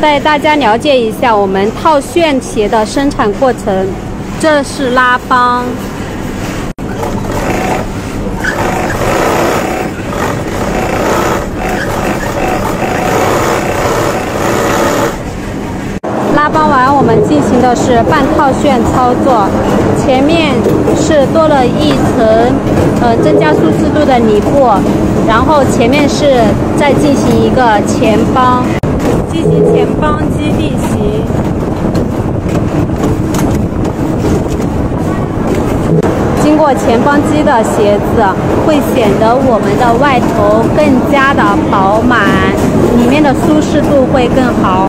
带大家了解一下我们套楦鞋的生产过程。这是拉帮，拉帮完，我们进行的是半套楦操作。前面是多了一层，呃，增加舒适度的里布，然后前面是再进行一个前帮。进行前方基地行，经过前方机的鞋子会显得我们的外头更加的饱满，里面的舒适度会更好。